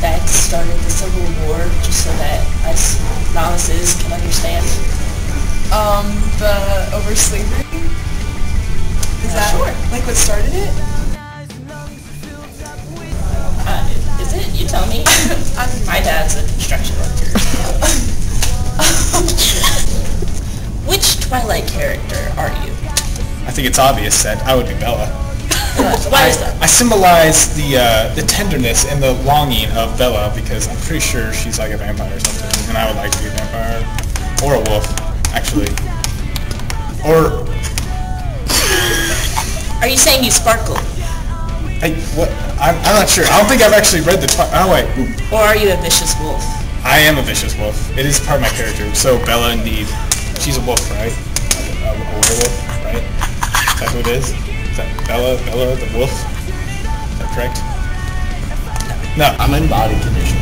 that started the Civil War, just so that us novices can understand? Um, the over slavery. Is that Sure. like what started it? Uh, is it? You tell me. My dad's a construction worker. Which Twilight character are you? I think it's obvious that I would be Bella. Why is that? I symbolize the uh, the tenderness and the longing of Bella because I'm pretty sure she's like a vampire or something, and I would like to be a vampire or a wolf, actually. Or Are you saying you sparkle? I, what? I'm, I'm not sure. I don't think I've actually read the. Oh wait, Or are you a vicious wolf? I am a vicious wolf. It is part of my character. So Bella, indeed, she's a wolf, right? A, a, a werewolf, right? Is that who it is? Is that Bella? Bella the wolf? Is that correct? No. I'm in body condition.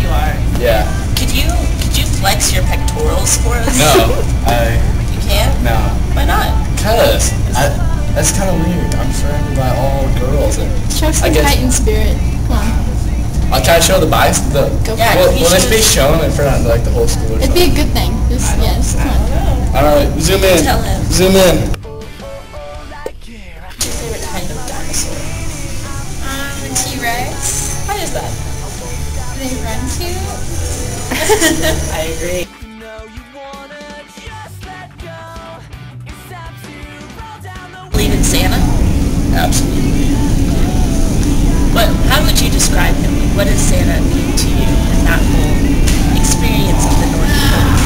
You are. Yeah. Could you could you flex your pectorals for us? No, I You can't? no. Why not? Cause I, that's kind of weird. I'm surrounded by all girls, and Show I some guess- Titan spirit. Come on. I'll try to show the bias. The Go Yeah, will, will this be shown in front of like the whole school or It'd something? be a good thing. Just, yes, come on. All right, zoom in. Zoom in. They run too. I agree. Believe in Santa? Absolutely. What? How would you describe him? What does Santa mean to you in that whole experience of the North Pole?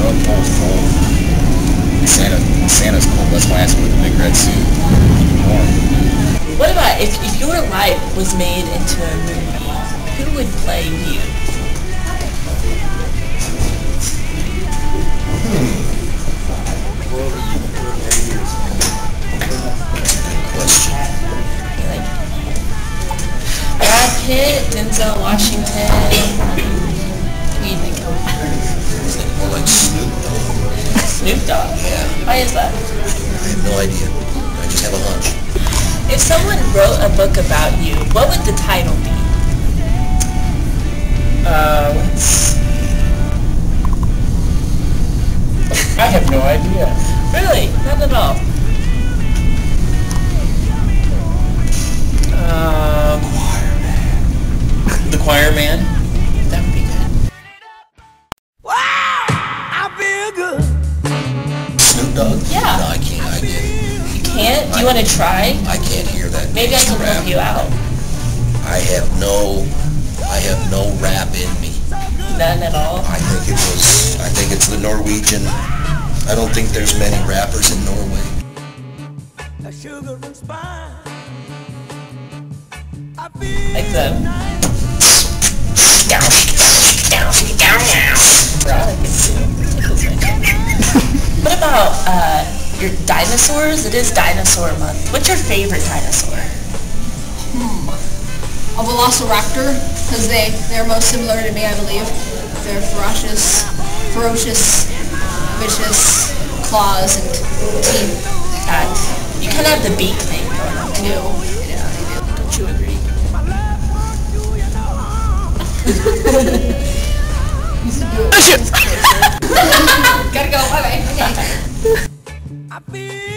North Pole full. Santa, Santa's cool. That's why I asked with the big red suit. Warm. What about if, if your life was made into a movie? Who would play you? Question. Like Brad Pitt, Denzel Washington. Who do you think of? More like Snoop Dogg. Snoop Dogg. Yeah. Why is that? I have no idea. I just have a hunch. If someone wrote a book about you, what would the title be? Uh. I have no idea. Really? Not at all. Um, the Choir Man. That would be good. Snoop Dogg? Yeah. No, I can't. I can't. You can't? Do you want to try? I can't hear that. Maybe I can help you out. I have no. I have no rap in me. None at all? I think it was. I think it's the Norwegian. I don't think there's many rappers in Norway. Like the... What about uh, your dinosaurs? It is dinosaur month. What's your favorite dinosaur? A velociraptor, because they, they're most similar to me, I believe. They're ferocious, ferocious, vicious claws and teeth. You kind of have the beak thing going on too. Yeah, they do. Don't you agree? Gotta go, bye-bye. Okay.